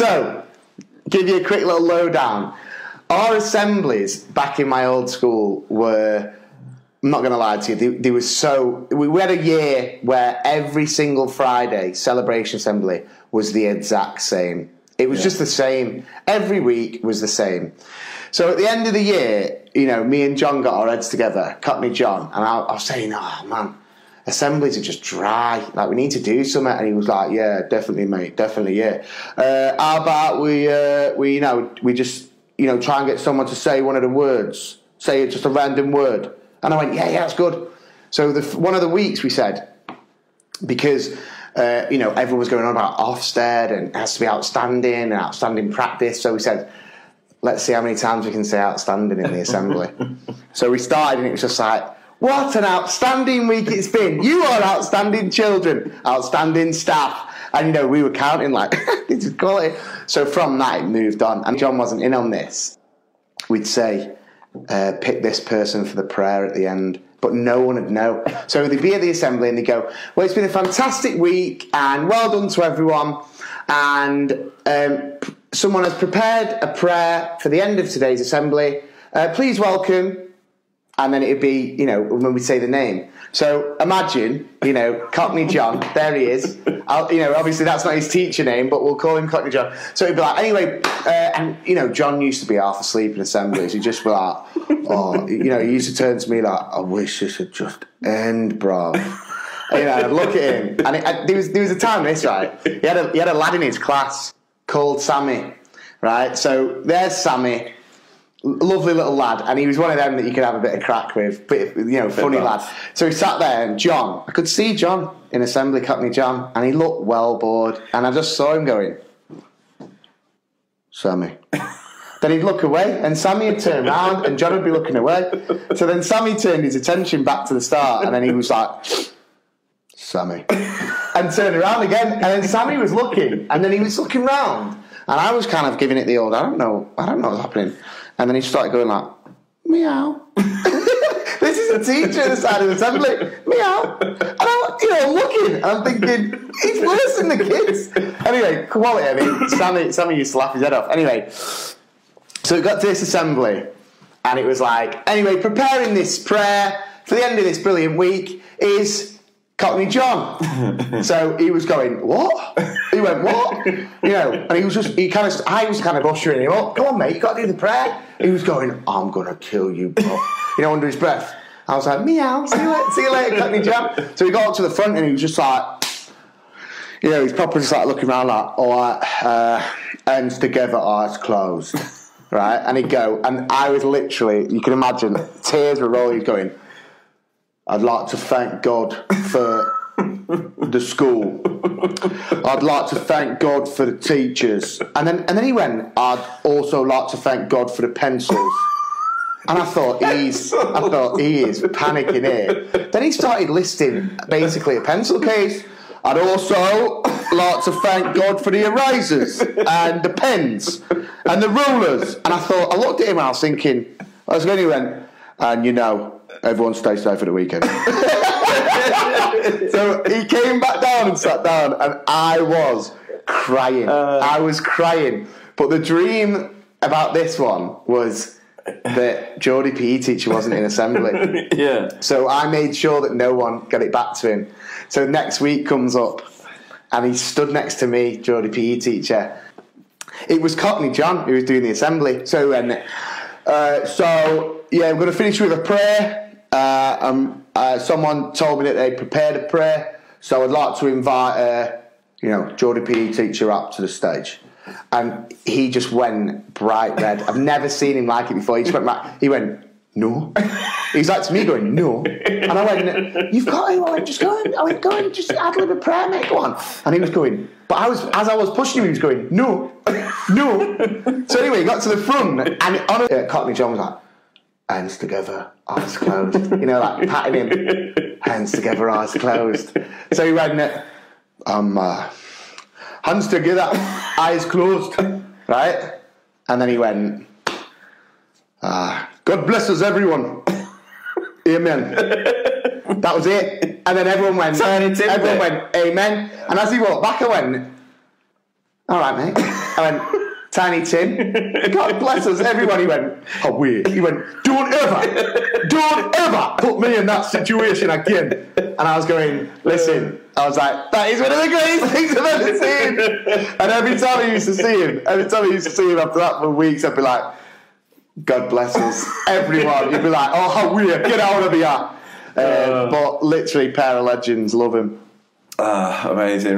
So, give you a quick little lowdown. Our assemblies back in my old school were. I'm not going to lie to you. They, they were so. We we had a year where every single Friday celebration assembly was the exact same. It was Yeah. just the same. Every week was the same. So at the end of the year, you know, me and John got our heads together, Cockney John, and I, I was saying, "Oh man, assemblies are just dry. Like we need to do something." And he was like, "Yeah, definitely, mate, definitely, yeah. Uh, how about we, uh, we, you know, we just, you know, try and get someone to say one of the words, say just a random word." And I went, "Yeah, yeah, that's good." So the one of the weeks we said because uh, you know everyone was going on about Ofsted and it has to be outstanding and outstanding practice. So we said, let's see how many times we can say outstanding in the assembly. so we started and it was just like, what an outstanding week it's been! You are outstanding children, outstanding staff. And you know we were counting like this is quality. So from that it moved on, and John wasn't in on this. We'd say, uh, pick this person for the prayer at the end. But no one would know. So they'd be at the assembly and they'd go, Well, it's been a fantastic week and well done to everyone. And um, someone has prepared a prayer for the end of today's assembly. Uh, please welcome. And then it'd be, you know, when we say the name. So imagine, you know, Cockney John, there he is. I'll, you know, obviously that's not his teacher name, but we'll call him Cockney John. So he'd be like, anyway, uh, and, you know, John used to be half asleep in assemblies. He'd just be like, oh, you know, he used to turn to me like, I wish this would just end, bro. you know, I'd look at him. And it, there, was, there was a time, this, right? He had, a, he had a lad in his class called Sammy, right? So there's Sammy lovely little lad, and he was one of them that you could have a bit of crack with, bit you know, funny lad. So he sat there, and John, I could see John in assembly, Cockney, John, and he looked well bored, and I just saw him going, Sammy. then he'd look away, and Sammy would turn around, and John would be looking away. So then Sammy turned his attention back to the start, and then he was like, Sammy. and turned around again, and then Sammy was looking, and then he was looking round, and I was kind of giving it the old, I don't know, I don't know what's happening. And then he started going like, meow. this is a teacher at the side of the assembly, meow. And I'm, you know, I'm looking, and I'm thinking, he's worse than the kids. Anyway, quality, I mean, Sammy, Sammy used to laugh his head off. Anyway, so it got to this assembly, and it was like, anyway, preparing this prayer for the end of this brilliant week is Cockney John. so he was going, what? He went, what? You know, and he was just, he kind of, I was kind of ushering him up. Come on, mate, you got to do the prayer. He was going, I'm going to kill you, bro. You know, under his breath. I was like, meow, see you later, see you later, Cockney John. So he got up to the front and he was just like, you know, he's probably just like looking around like, all right, uh, hands together, eyes closed. Right? And he'd go, and I was literally, you can imagine, tears were rolling, he's going, I'd like to thank God for the school. I'd like to thank God for the teachers. And then and then he went, I'd also like to thank God for the pencils. And I thought he's I thought he is panicking here. Then he started listing basically a pencil case. I'd also like to thank God for the erasers and the pens and the rulers. And I thought I looked at him and I was thinking, I was going to went, and you know, everyone stays safe for the weekend. so he came back down and sat down, and I was crying. I was crying. But the dream about this one was that Geordie PE teacher wasn't in assembly. yeah. So I made sure that no one got it back to him. So next week comes up, and he stood next to me, Geordie PE teacher. It was Cockney John who was doing the assembly. So then, uh, so yeah, we're going to finish with a prayer. Uh, um, uh, someone told me that they prepared a prayer, so I'd like to invite, uh, you know, Geordie PE teacher up to the stage. And he just went bright red. I've never seen him like it before. He just went, he went, no. He's like to me going, no. And I went, you've got to, I went, just go I went, go and just ad a little prayer, mate, go on. And he was going, but I was, as I was pushing him, he was going, no, no. So anyway, he got to the front, and on a, uh, Cockney John was like, hands together, eyes closed. You know, like patting him, hands together, eyes closed. So he went, um, uh, hands together, eyes closed, right? And then he went, ah, God bless us, everyone. Amen. That was it. And then everyone went, everyone went, Amen. And as he walked back, I went, All right, mate. I went, Tiny Tim. God bless us, everyone. He went, how weird. He went, don't ever, don't ever put me in that situation again. And I was going, listen, I was like, that is one of the greatest things I've ever seen. And every time I used to see him, every time I used to see him after that for weeks, I'd be like, God bless us, everyone. You'd be like, oh, how weird, get out of here. Uh, but literally, pair of legends, love him. Ah, amazing.